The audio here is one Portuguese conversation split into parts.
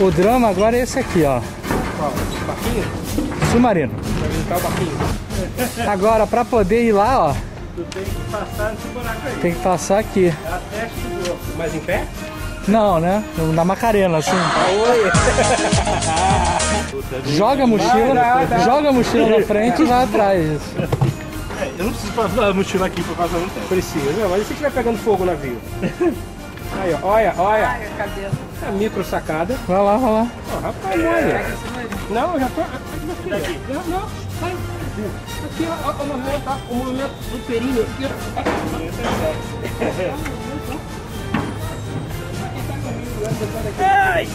O drama agora é esse aqui, ó. Qual? Barquinho? Submarino. Pra visitar o barquinho. Agora, pra poder ir lá, ó, Tu tem que passar nesse buraco aí. tem que passar aqui. É a teste do bloco. Mas em pé? Não, né? Na Macarena, assim. Oi! Joga a mochila, joga a mochila na frente e vai atrás. Isso. Eu não preciso passar a mochila aqui por causa do tempo. Precisa, mas e se estiver pegando fogo o navio? Aí, ó, olha, olha. Ai, a cabeça. A micro sacada. Vai lá, vai lá. Ó, rapaz, olha. Não, eu já tô. Não, não, sai. Aqui, ó, o movimento, tá? O movimento do períneo aqui, ó. Ai!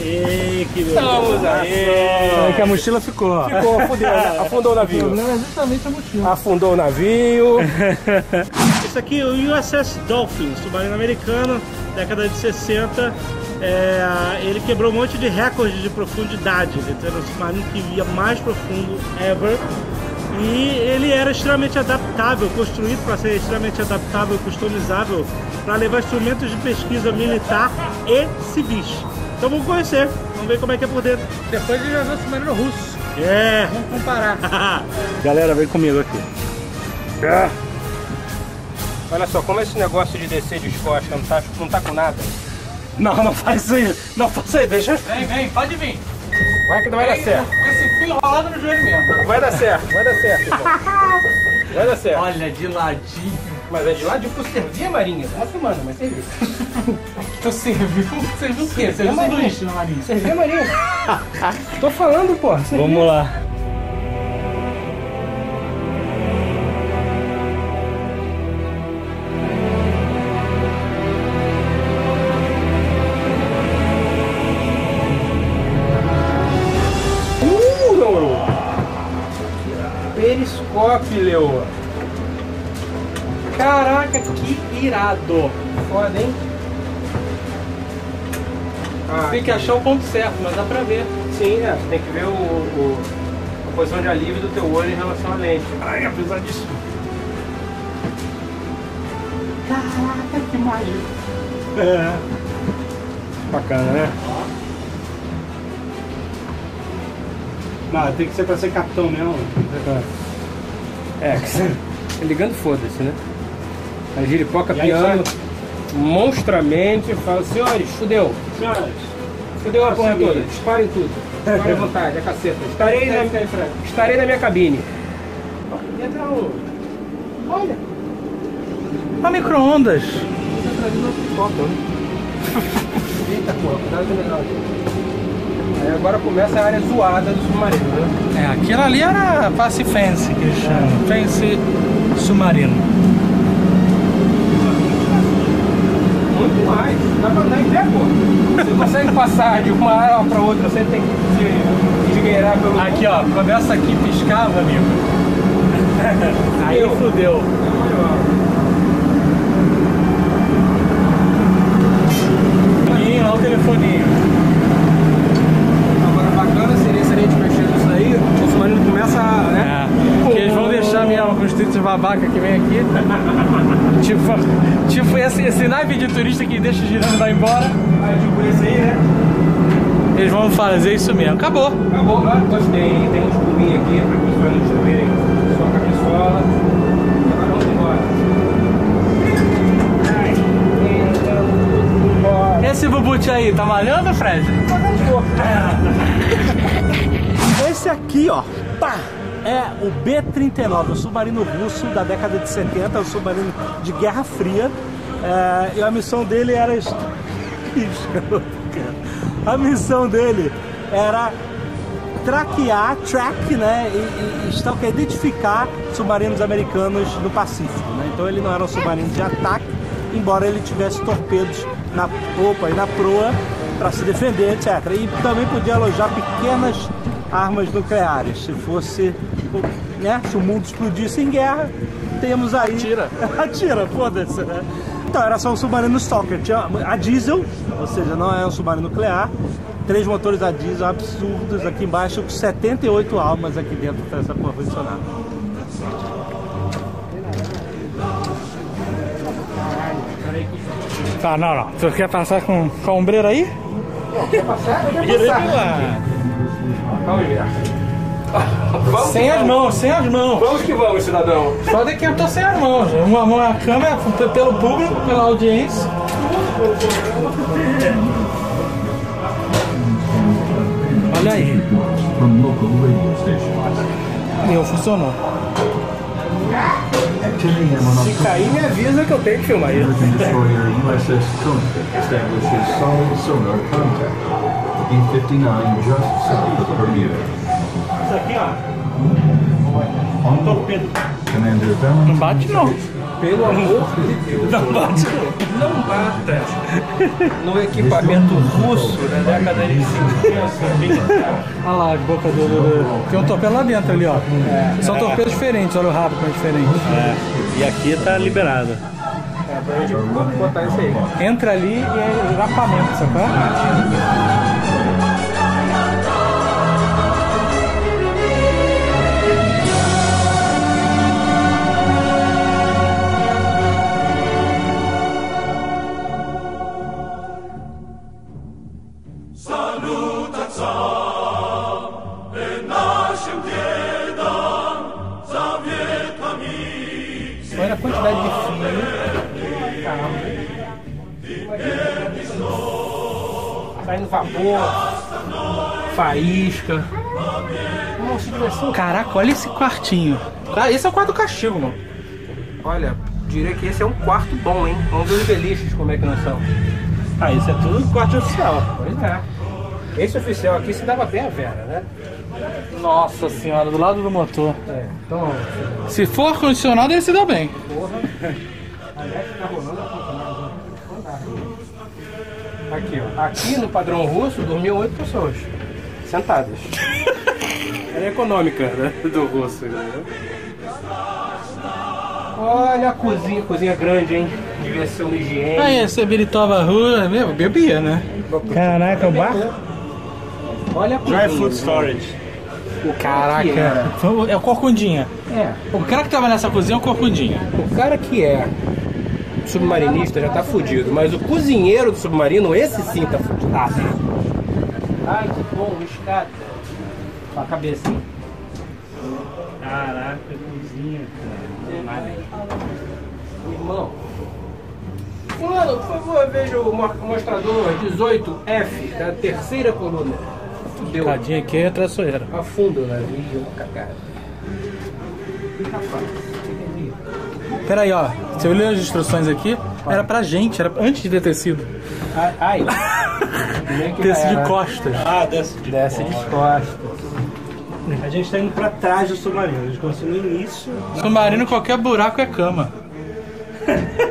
Ei, que Estamos aí! É que a mochila ficou. Ficou, fudeu, né? afundou o navio. problema é justamente a mochila. Afundou o navio. Isso aqui é o USS Dolphin, submarino americano, década de 60. É, ele quebrou um monte de recordes de profundidade. Ele era o submarino que ia mais profundo ever. E ele era extremamente adaptável, construído para ser extremamente adaptável e customizável para levar instrumentos de pesquisa militar e civis. Então vamos conhecer, vamos ver como é que é por dentro. Depois ele já viu o submarino russo. É! Vamos comparar. Galera, vem comigo aqui. Olha só, como esse negócio de descer de costas não tá, não tá com nada. Não, não faz isso aí. Não faça aí, deixa. Vem, vem, pode vir. Vai que vai dar certo. Com esse fio rolado no joelho mesmo. Vai dar certo, vai dar certo, irmão. Vai dar certo. Olha, de ladinho. Mas é de de pro servir a marinha. Tá filmando, mas servir. Tu serviu, serviu o quê? Serviu Marinha. sanduíche na marinha. Servir a marinha. Tô falando, pô. Vamos lá. Periscópio, Leoa. Caraca, que irado. Foda, hein? Ah, Tem que achar o ponto certo, mas dá pra ver. sim, é. Você tem que ver o, o- a posição de alívio do teu olho em relação à lente. Ai, apesar disso. Caraca, que mágico. É. Bacana, né? Não, tem que ser pra ser capitão mesmo. É, ligando foda-se, né? A giripoca E aí, piano monstramente fala, senhores, fudeu. Senhoras, Fudeu a porra toda. Disparem tudo. Disparem à vontade, a caceta. Estarei na, estarei na minha cabine. entra o. Olha. Uma micro-ondas. Eita porra, cuidado negócio. Aí agora começa a área zoada do submarino, né? É, aquilo ali era passe fancy que eles chamam. Fancy submarino. Muito mais. Dá pra andar em pé, pô. Você consegue passar de uma área pra outra, você tem que se esgueirar pelo... Aqui, ó, começa aqui piscava, amigo. Aí Fudeu. fudeu. Lá o telefoninho. Agora bacana seria se a gente mexer nisso aí, o submarino começa a, né? É, que eles vão deixar mesmo com os trilhos babaca que vem aqui. tipo, tipo esse, esse naipe de turista que deixa girando e vai embora. Tipo esse aí, né? Eles vão fazer isso mesmo. Acabou. Acabou, ah, gostei. hein? Tem uns pulinhos aqui para que os. Agora vamos embora. Ai, vamos embora. Esse bubute aí, tá malhando, Fred? Esse aqui, ó, pá, é o B-39, o submarino russo da década de 70, o submarino de Guerra Fria. É, e a missão dele era. A missão dele era traquear, track, né, e, e, e identificar submarinos americanos no Pacífico. Né? Então ele não era um submarino de ataque, embora ele tivesse torpedos na popa e na proa para se defender, etc. E também podia alojar pequenas armas nucleares, se fosse, né, se o mundo explodisse em guerra, temos aí... Atira. Atira, foda-se, né? Então, era só um submarino Stalker. Tinha a diesel, ou seja, não é um submarino nuclear. Três motores a diesel absurdos aqui embaixo, com 78 almas aqui dentro para essa porra funcionar. Tá, não, não. Tu quer passar com, com a ombreira aí? Quer passar? Eu quero passar. Vamos Sem que as vamos. mãos, sem as mãos. Vamos que vamos, cidadão. Só de quem eu tô sem as mãos. Uma mão na câmera, p- pelo público, pela audiência. Olha aí. Deu, funcionou. At 10 a.m. on Se cair, me avisa que eu tenho que filmar isso. Contact. B-59 just south of Bermuda. Isso aqui, ó. Um torpedo. Commander Não Valentine bate não. Pelo amor de Deus. Não bate. Não bata no equipamento russo da década de 50. Olha lá, a boca do. Tem um torpedo lá dentro ali, ó. São torpedos diferentes, olha o rabo como é diferente. É. E aqui tá liberado. É, pra gente botar isso aí. Entra ali e é rapamento, sacou? Quantidade de fio. Caramba. Saindo vapor, faísca. Um Caraca, olha esse quartinho. Ah, esse é o quarto castigo, mano. Olha, diria que esse é um quarto bom, hein? Vamos ver os beliches como é que não são. Ah, isso é tudo corte oficial. Pois é. Esse oficial aqui se dava bem a Vera, né? Nossa senhora, do lado do motor. É, então, Se for ar-condicionado, ele se dá bem. porra. Aliás, tá rolando a funcionário. Aqui, ó. Aqui no padrão russo dormiam oito pessoas. Sentadas. Era econômica, né? Do russo, entendeu? Olha a cozinha, cozinha grande, hein? Devia ser uma higiene. Aí, você habilitava a rua, meu, bebia, né? Caraca, o bar? Olha a cozinha. Dry food storage. O Caraca, que era. é o Corcundinha. É. O cara que tava nessa cozinha é o Corcundinha. O cara que é submarinista já tá fudido, mas o cozinheiro do submarino, esse sim tá fudidaço. Ai, que bom, escada. Com a cabecinha. Caraca, cozinha. Irmão. Fulano, por favor, veja o mo- mostrador 18F da terceira coluna. Fudeu. Tadinha aqui é traiçoeira. Afunda o navio, cagada. Rapaz, entendi. Peraí, ó. Eu ler as instruções aqui, era pra gente, era antes de ter tecido. Ai, é era? de costas. Ah, desce de Desce de costas. A gente tá indo pra trás do submarino. A gente começou no início. Submarino, qualquer buraco é cama.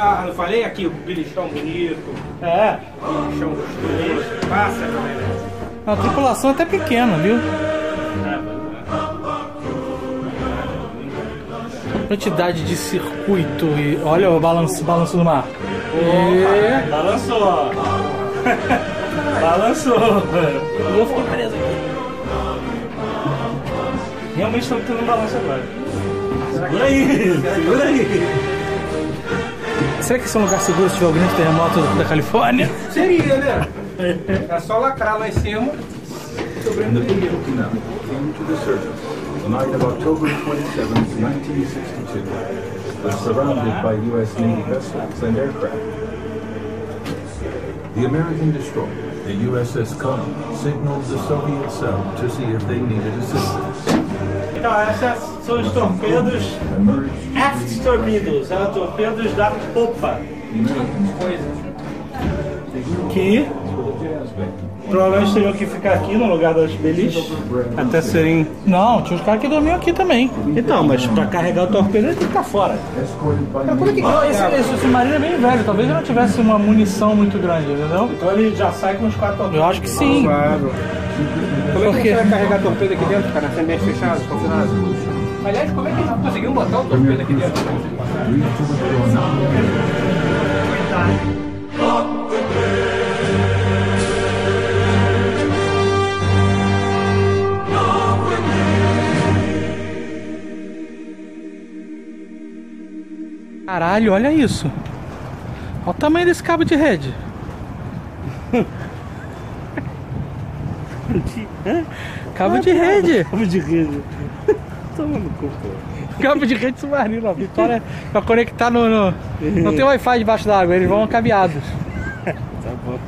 Ah, não falei aqui, o bilichão bonito, É. bilichão gostoso. Passa, galera. A tripulação é até pequena, viu? Quantidade de circuito e. Olha o balanço, balanço do mar. E... Balançou. Balançou. E eu fiquei preso aqui. Realmente estamos tendo um balanço agora. Segura aí, segura aí. Será que esse é um lugar seguro se tiver o grande terremoto da Califórnia? Seria, né? É só lacrar lá em cima. and the B-59 came to the surface the night of October 27, 1962, was surrounded by U.S. Navy vessels and aircraft. The American destroyer, the USS Coney, signaled the Soviet sub to see if they needed assistance. Então, esses são os torpedos Emerged aft torpedos. Da popa. Que provavelmente teriam que ficar aqui no lugar das beliches até serem. Não, tinha os caras que dormiam aqui também. Então, mas pra carregar o torpedo ele tem que estar fora. escorted by Não, esse, esse submarino é bem velho, talvez ele não tivesse uma munição muito grande, entendeu? Então ele já sai com os quatro torpedos. Eu acho que sim. Claro. Como é Por que quê? você vai carregar torpedo aqui dentro, cara? Sem ambiente fechado, confinado? Aliás, como é que eles conseguiram botar o torpedo aqui dentro? reached Caralho, olha isso. Olha o tamanho desse cabo de rede. Cabo de rede. Cabo de rede. Toma no cu, pô. Cabo de rede submarino, ó. Vitória pra conectar no. no- Não tem Wi-Fi debaixo d'água, eles vão cabeados. Tá bom.